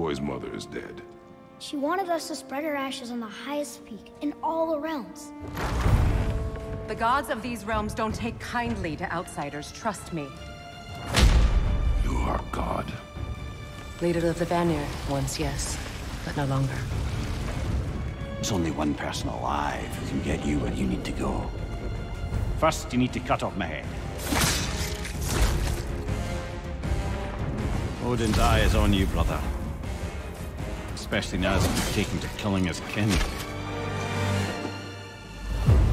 boy's mother is dead. She wanted us to spread her ashes on the highest peak in all the realms. The gods of these realms don't take kindly to outsiders, trust me. You are God. Leader of the Vanir, once yes, but no longer. There's only one person alive who can get you where you need to go. First, you need to cut off my head. Odin's eye is on you, brother. Especially now that you've taken to killing his kin.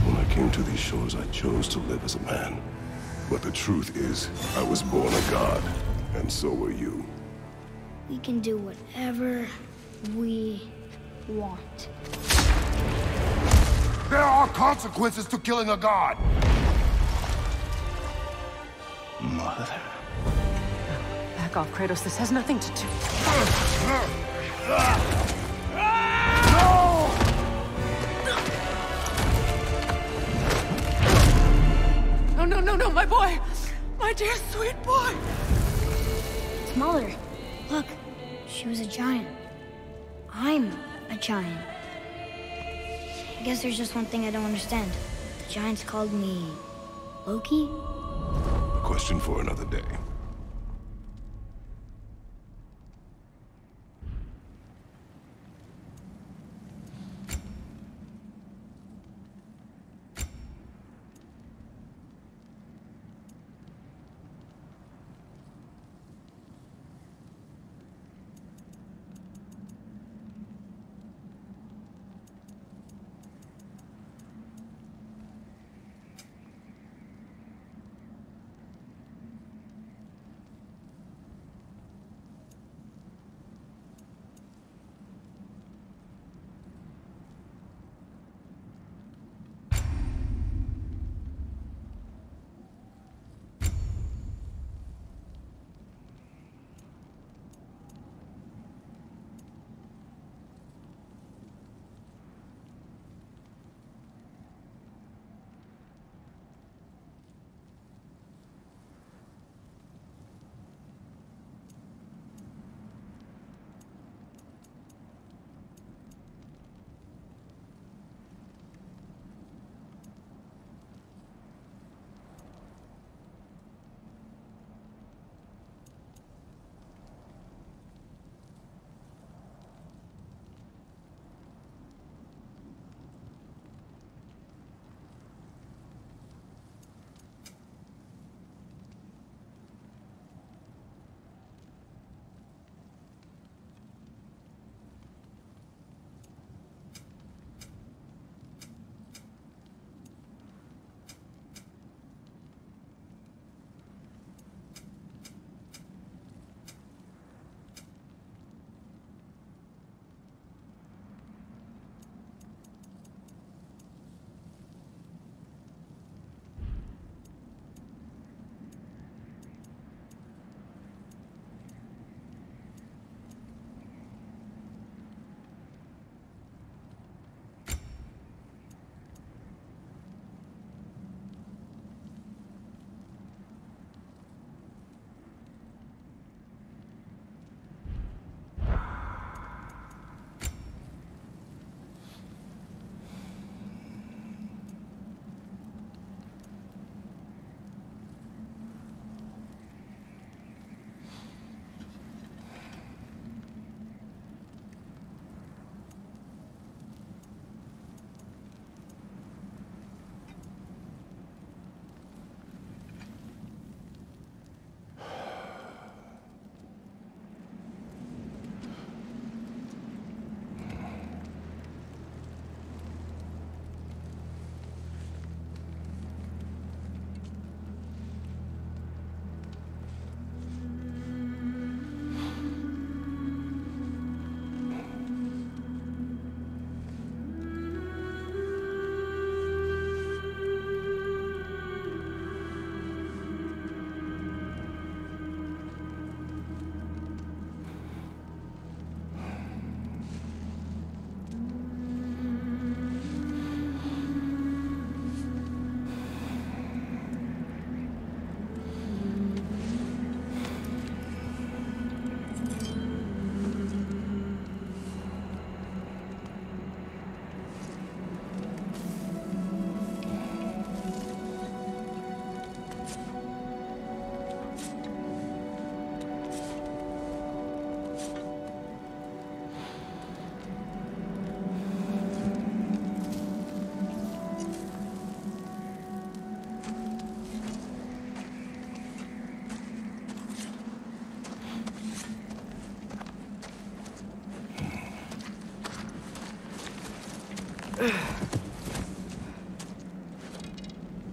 When I came to these shores, I chose to live as a man. But the truth is, I was born a god, and so were you. We can do whatever we want. There are consequences to killing a god! Mother. Back off, Kratos. This has nothing to do... No, no, no, no, my boy! My dear, sweet boy! It's Mother. Look, she was a giant. I'm a giant. I guess there's just one thing I don't understand. The giants called me... Loki? A question for another day.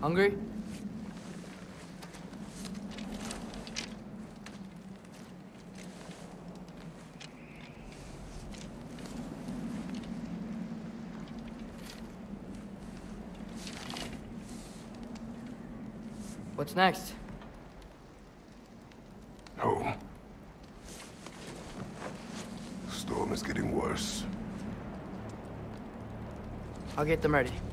Hungry? What's next? I'll get them ready.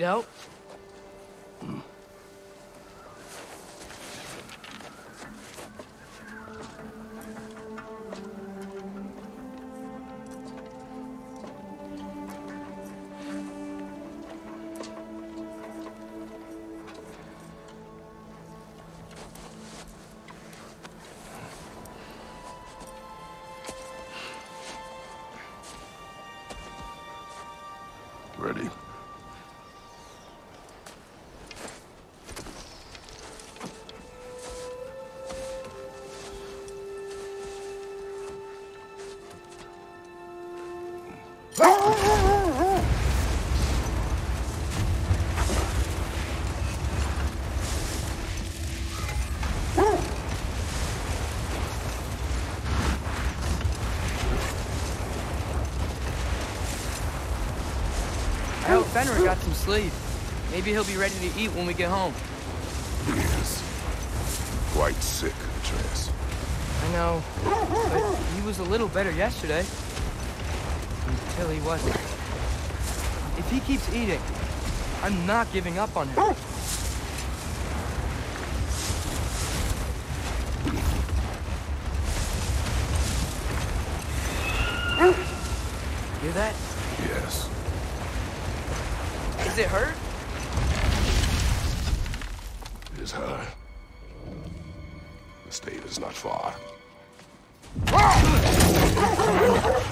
Need help? Fenrir got some sleep. Maybe he'll be ready to eat when we get home. He is. Quite sick, Atreus. I know, but he was a little better yesterday. Until he wasn't. If he keeps eating, I'm not giving up on him. Hear that? It hurt? It is her. The stave is not far.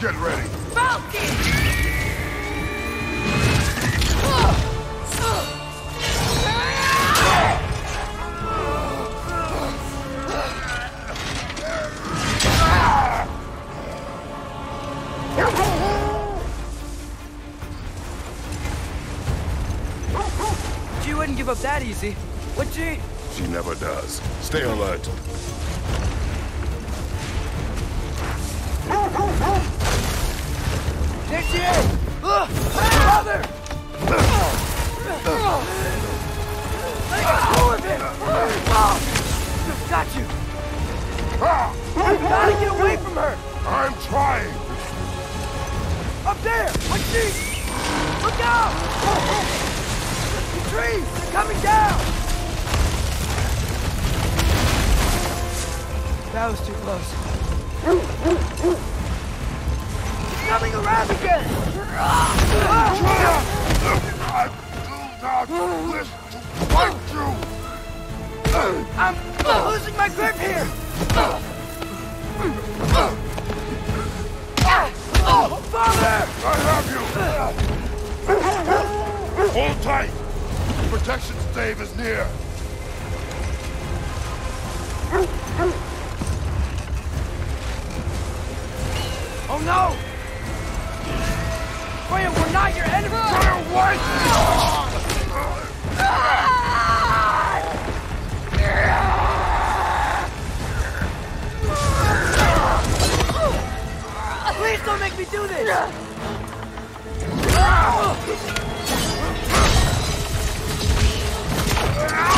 Get ready. Wouldn't give up that easy. Would she? She never does. Stay alert. There she is! Ugh! Father! Let go of him! Got you! You gotta get away from her! I'm trying! Up there! What's she? Look out! The trees! Coming down! That was too close. Coming around again! I do not wish to fight you! I'm losing my grip here! Father! I have you! Hold tight! Protection stave is near! Oh no! Freya, we're not your enemy! White! Lead Please don't make me do this! Ah!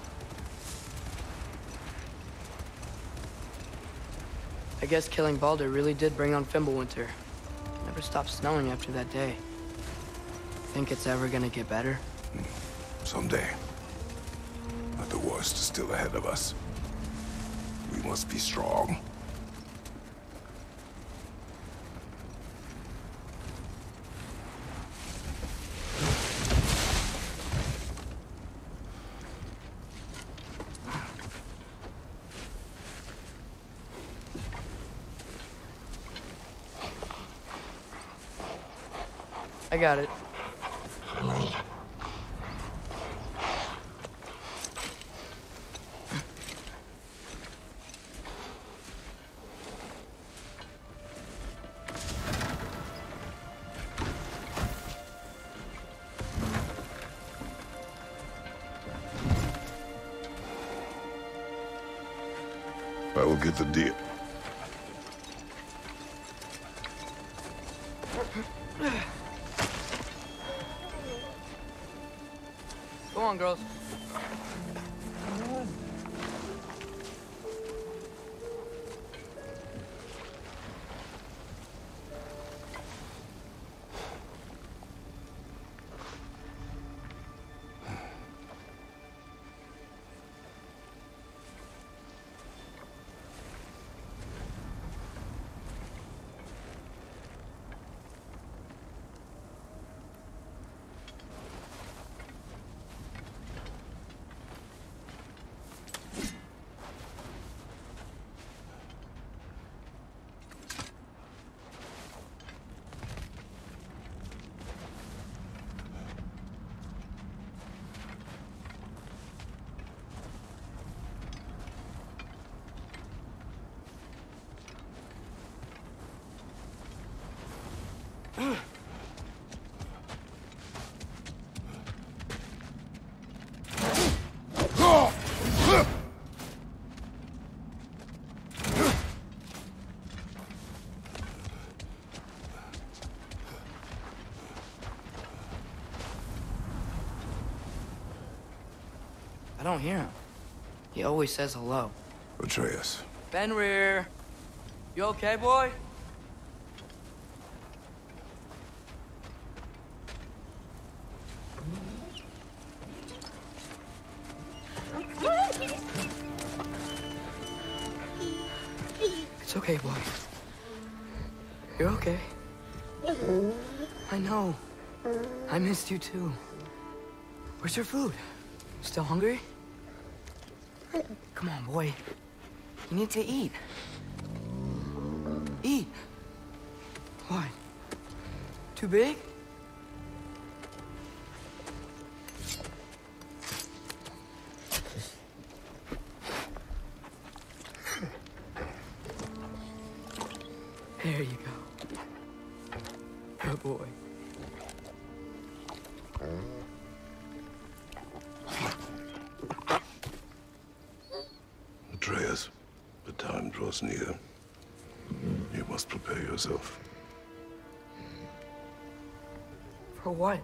I guess killing Baldur really did bring on Fimbulwinter. Never stopped snowing after that day. Think it's ever gonna get better? Someday. But the worst is still ahead of us. We must be strong. Got it. I will get the deal. Go on, girls. Oh, don't hear him. He always says hello. Atreus. Fenrir. You okay, boy? It's okay, boy. You're okay. I know. I missed you too. Where's your food? Still hungry? Boy. You need to eat. Eat. What? Too big? Near. You must prepare yourself. For what?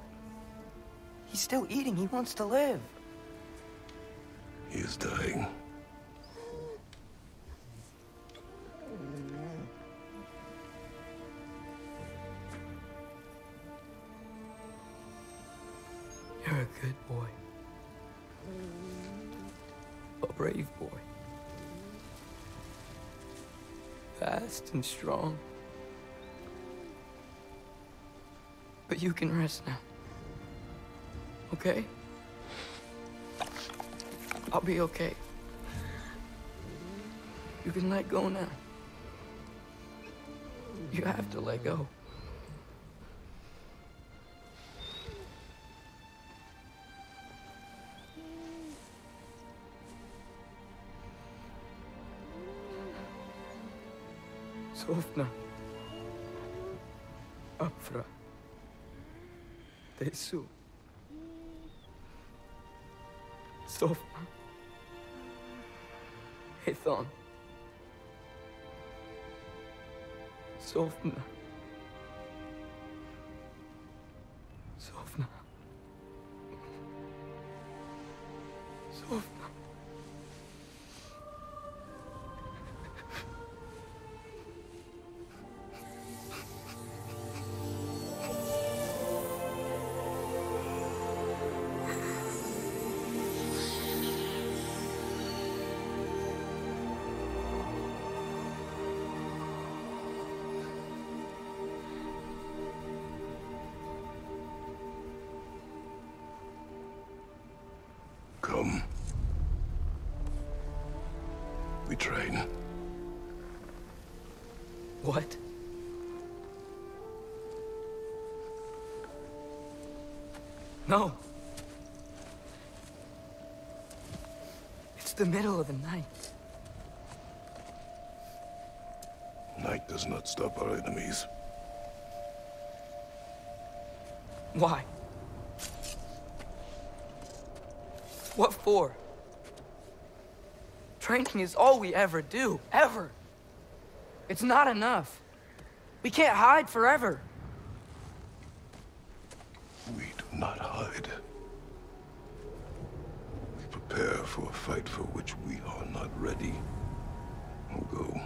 He's still eating. He wants to live. He is dying. And strong. But you can rest now. Okay? I'll be okay. You can let go now. You have to let go. Sofna. Afra. Tesu. Sofna. Hethon. Sofna. The middle of the night. Night does not stop our enemies. Why? What for? Training is all we ever do, ever. It's not enough. We can't hide forever. We do not hide. We prepare for a fight for which we are not ready. We'll go.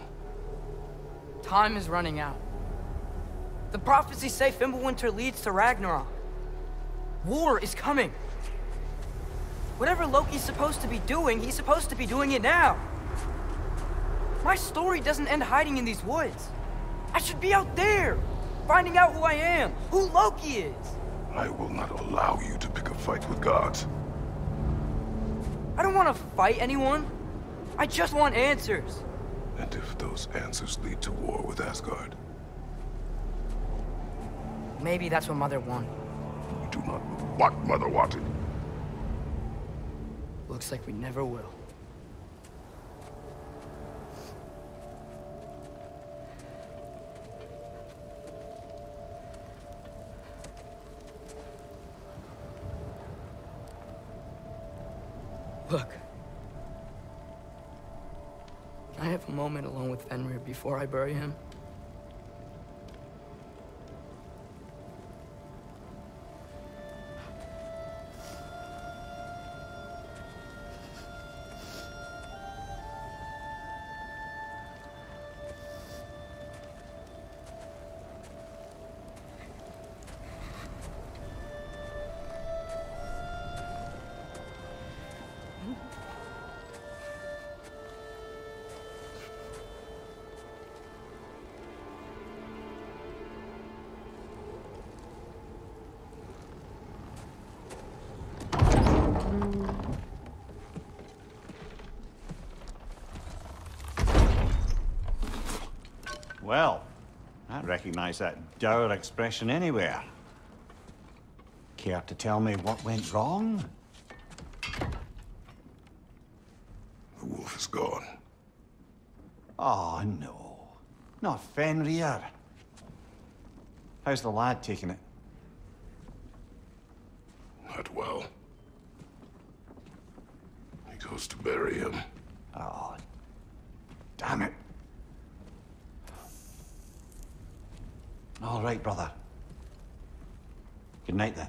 Time is running out. The prophecies say Fimbulwinter leads to Ragnarok. War is coming. Whatever Loki's supposed to be doing, he's supposed to be doing it now. My story doesn't end hiding in these woods. I should be out there, finding out who I am, who Loki is. I will not allow you to pick a fight with gods. I don't want to fight anyone. I just want answers. And if those answers lead to war with Asgard, Maybe that's what Mother wanted. we do not know what Mother wanted. Looks like we never will. Look. I have a moment alone with Fenrir before I bury him? Recognize that dour expression anywhere. Care to tell me what went wrong? The wolf is gone. Oh, no. Not Fenrir. How's the lad taking it? Not well. He goes to bury him. Oh, damn it. All right, brother. Good night, then.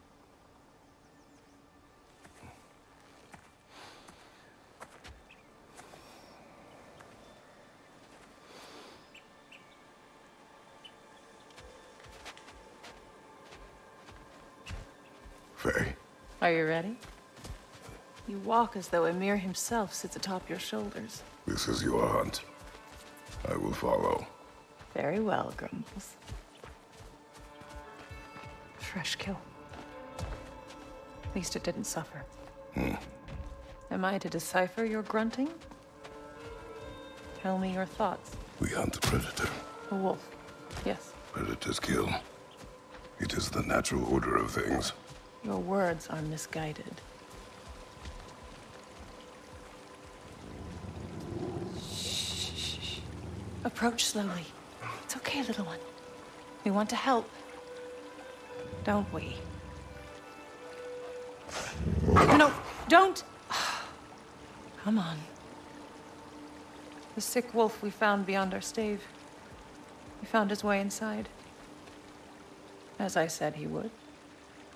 Are you ready? You walk as though Ymir himself sits atop your shoulders. this is your hunt. I will follow. Very well, Grumbles. Fresh kill. At least it didn't suffer. Hmm. Am I to decipher your grunting? Tell me your thoughts. We hunt the predator. A wolf. Yes. Predators kill. It is the natural order of things. Your words are misguided. Shh. Approach slowly. It's okay, little one. We want to help. Don't we? No, don't! Come on. The sick wolf we found beyond our stave. He found his way inside. As I said he would.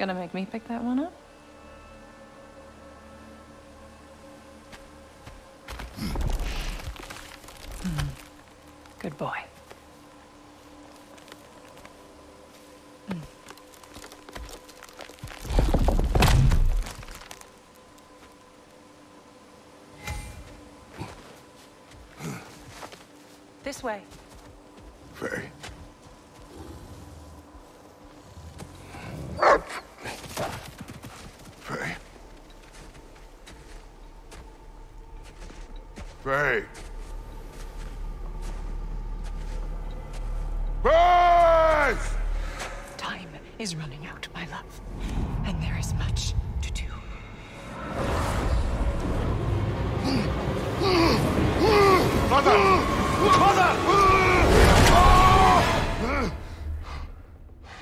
Gonna make me pick that one up? Hmm. Good boy. Hmm. This way. Faye. Faye. Faye. Faye! Time is running out, my love. And there is much to do.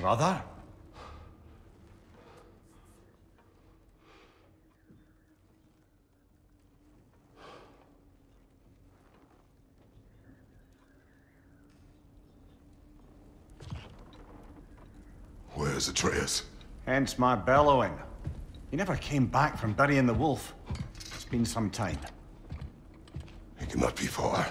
Brother? Atreus? Hence my bellowing. He never came back from burying the wolf. It's been some time. He cannot be far.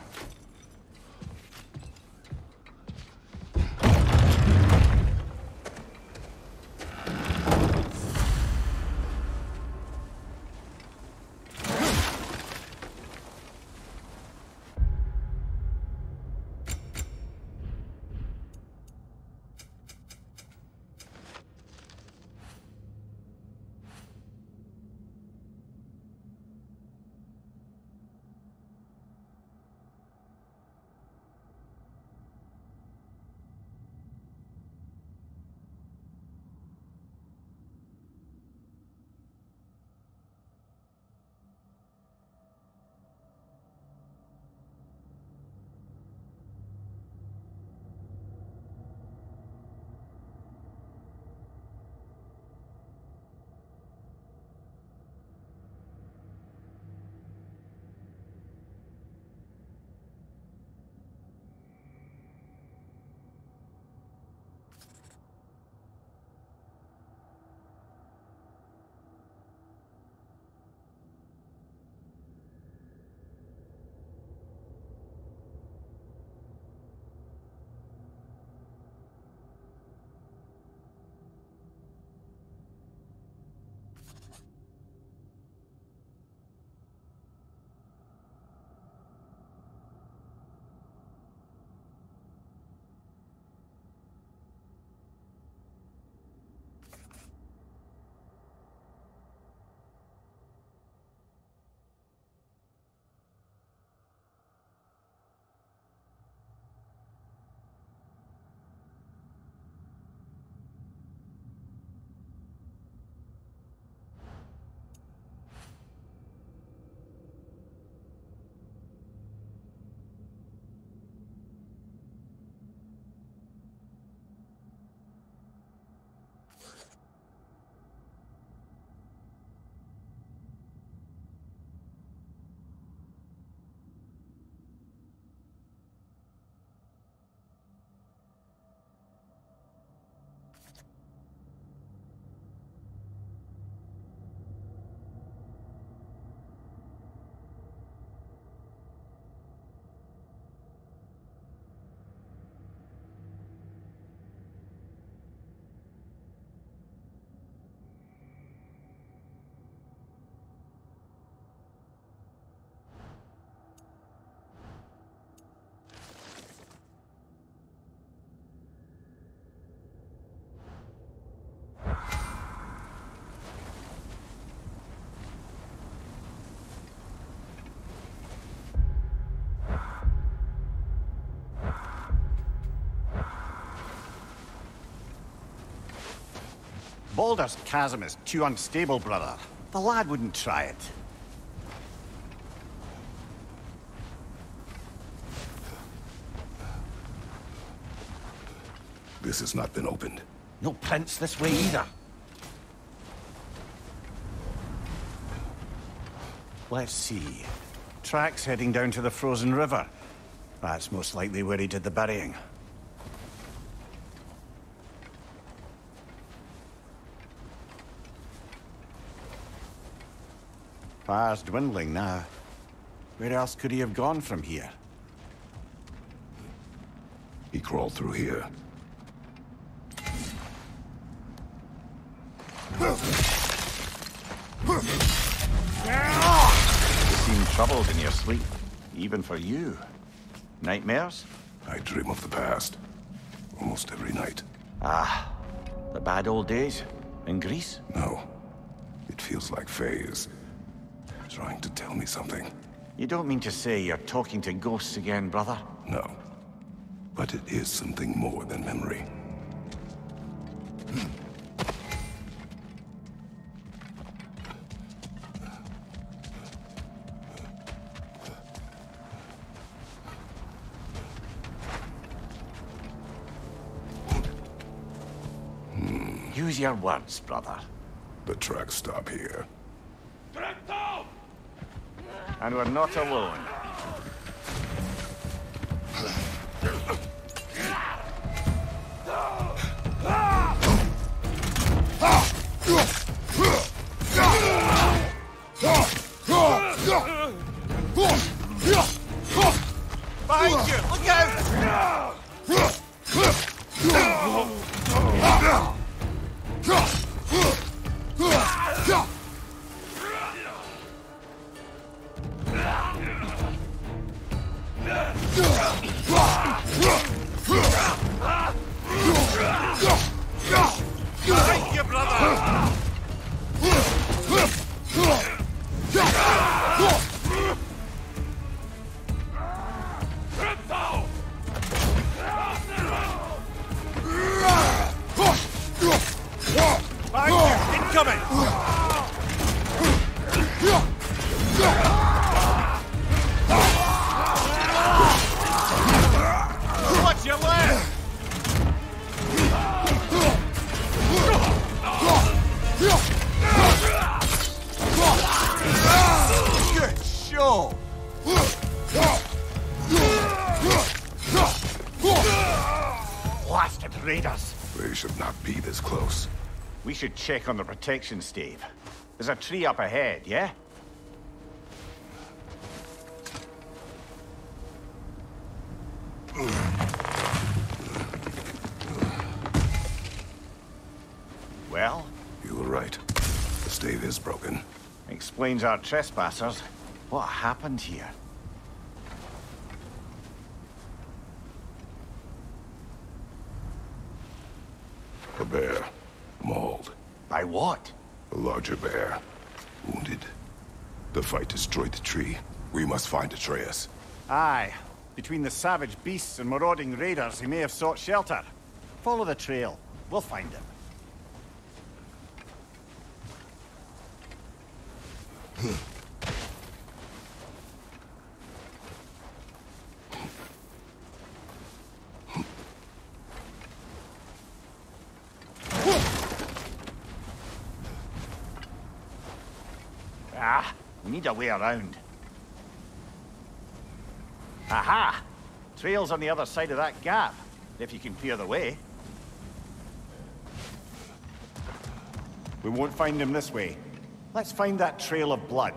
Baldur's Chasm is too unstable, brother. The lad wouldn't try it. This has not been opened. No prints this way either. Let's see. Tracks heading down to the frozen river. That's most likely where he did the burying. Fire's dwindling now. Where else could he have gone from here? He crawled through here. You seem troubled in your sleep, even for you. Nightmares? I dream of the past. Almost every night. Ah, the bad old days? In Greece? No. It feels like is... trying to tell me something. You don't mean to say you're talking to ghosts again, brother? No. But it is something more than memory. Use your words, brother. The tracks stop here. And we're not alone. We should check on the protection stave. There's a tree up ahead, yeah? Well, You were right. The stave is broken. explains our trespassers. What happened here? A bear. Mauled. By what? A larger bear. Wounded. The fight destroyed the tree. We must find Atreus. Aye. Between the savage beasts and marauding raiders, he may have sought shelter. Follow the trail. We'll find him. Ah, we need a way around. Aha! Trail's on the other side of that gap, if you can clear the way. We won't find him this way. Let's find that trail of blood.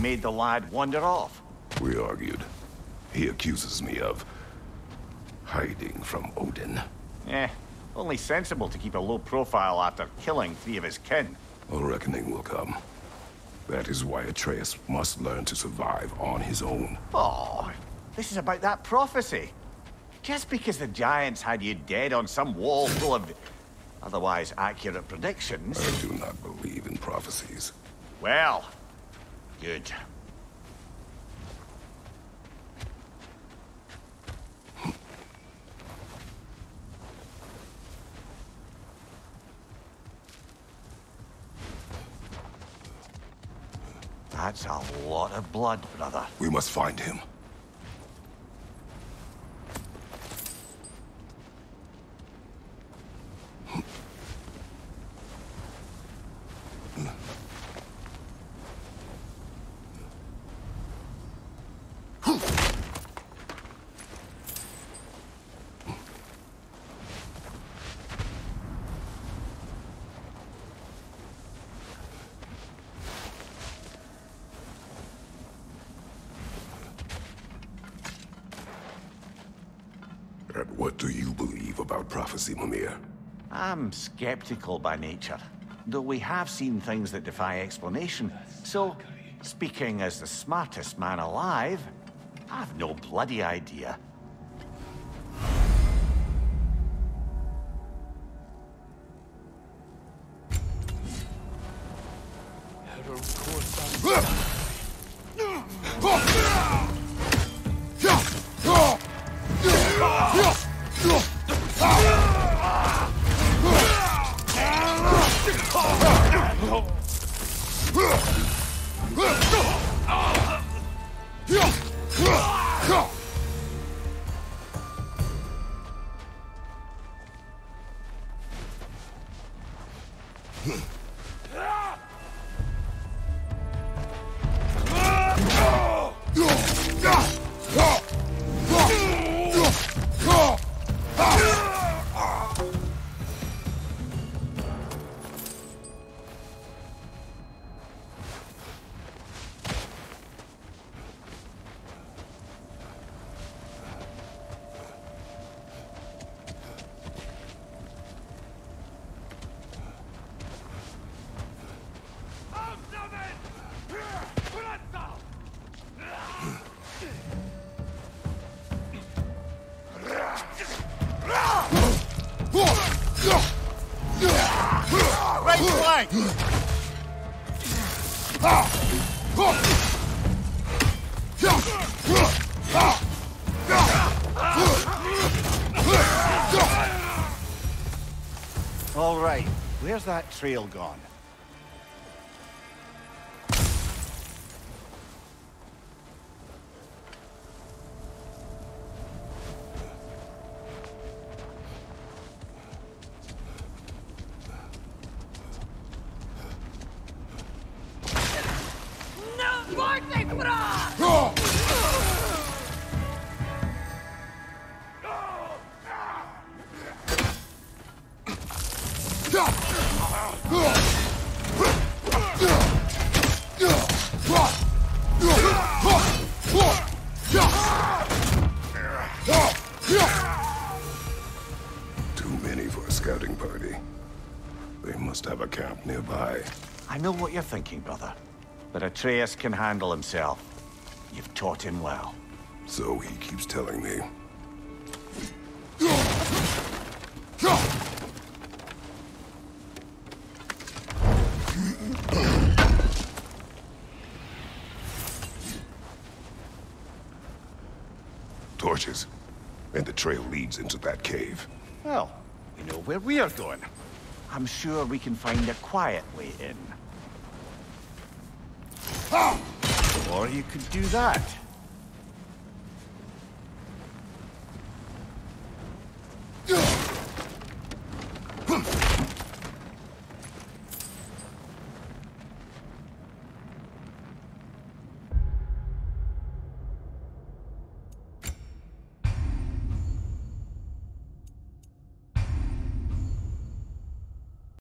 Made the lad wander off? We argued. He accuses me of... hiding from Odin. Eh, only sensible to keep a low profile after killing three of his kin. A reckoning will come. That is why Atreus must learn to survive on his own. Oh, this is about that prophecy. Just because the Giants had you dead on some wall full of otherwise accurate predictions... I do not believe in prophecies. Well, good. That's a lot of blood, brother. We must find him. And what do you believe about prophecy, Mimir? I'm skeptical by nature, though we have seen things that defy explanation. So, speaking as the smartest man alive, I've no bloody idea. That trail gone? Know what you're thinking, brother. But Atreus can handle himself. You've taught him well. So he keeps telling me. Torches. And the trail leads into that cave. Well, we know where we are going. I'm sure we can find a quiet way in. Or you could do that.